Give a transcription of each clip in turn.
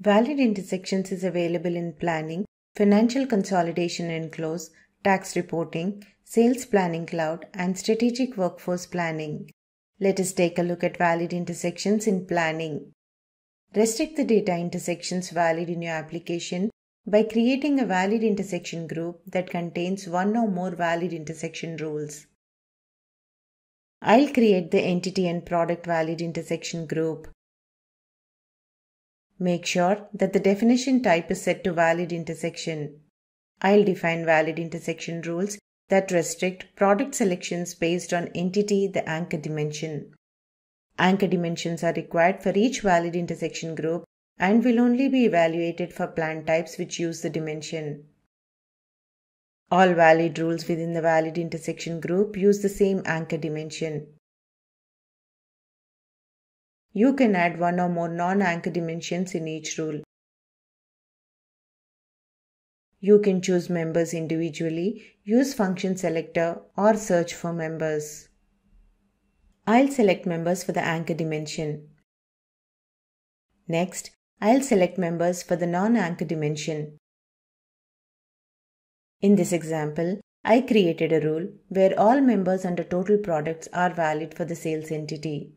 Valid intersections is available in planning, financial consolidation and close, tax reporting, sales planning cloud, and strategic workforce planning. Let us take a look at valid intersections in planning. Restrict the data intersections valid in your application by creating a valid intersection group that contains one or more valid intersection rules. I'll create the entity and product valid intersection group. Make sure that the definition type is set to valid intersection. I'll define valid intersection rules that restrict product selections based on entity the anchor dimension. Anchor dimensions are required for each valid intersection group and will only be evaluated for plan types which use the dimension. All valid rules within the valid intersection group use the same anchor dimension. You can add one or more non-anchor dimensions in each rule. You can choose members individually, use function selector or search for members. I'll select members for the anchor dimension. Next, I'll select members for the non-anchor dimension. In this example, I created a rule where all members under total products are valid for the sales entity.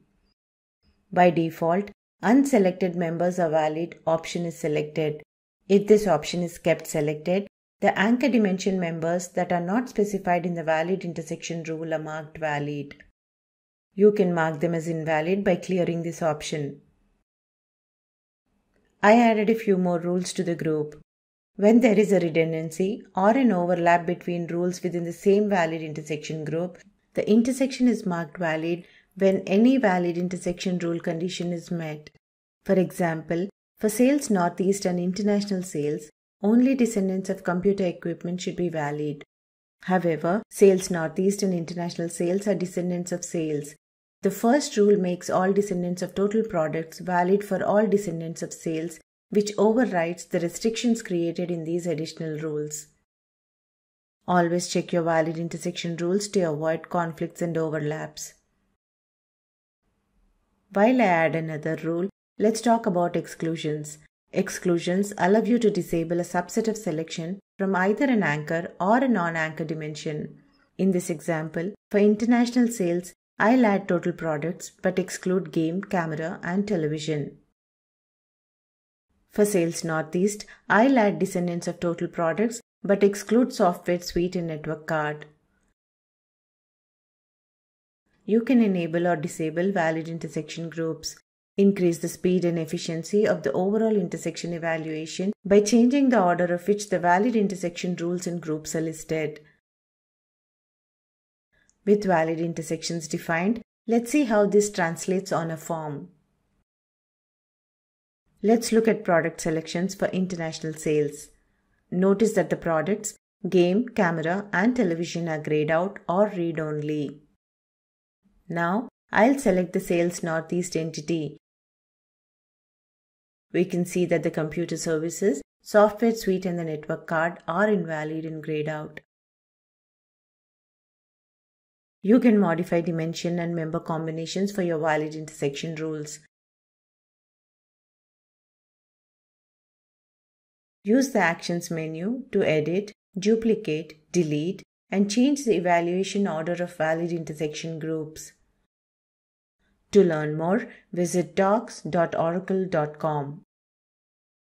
By default, unselected members are valid option is selected. If this option is kept selected, the anchor dimension members that are not specified in the valid intersection rule are marked valid. You can mark them as invalid by clearing this option. I added a few more rules to the group. When there is a redundancy or an overlap between rules within the same valid intersection group, the intersection is marked valid when any valid intersection rule condition is met. For example, for sales Northeast and international sales, only descendants of computer equipment should be valid. However, sales Northeast and international sales are descendants of sales. The first rule makes all descendants of total products valid for all descendants of sales, which overrides the restrictions created in these additional rules. Always check your valid intersection rules to avoid conflicts and overlaps. While I add another rule, let's talk about exclusions. Exclusions allow you to disable a subset of selection from either an anchor or a non-anchor dimension. In this example, for international sales, I'll add total products but exclude game, camera and television. For sales Northeast, I'll add descendants of total products but exclude software suite and network card. You can enable or disable valid intersection groups. Increase the speed and efficiency of the overall intersection evaluation by changing the order of which the valid intersection rules and groups are listed. With valid intersections defined, let's see how this translates on a form. Let's look at product selections for international sales. Notice that the products game, camera and television are grayed out or read only. Now I'll select the Sales Northeast entity. We can see that the computer services, software suite and the network card are invalid and grayed out. You can modify dimension and member combinations for your valid intersection rules. Use the Actions menu to edit, duplicate, delete, and change the evaluation order of valid intersection groups. To learn more, visit docs.oracle.com.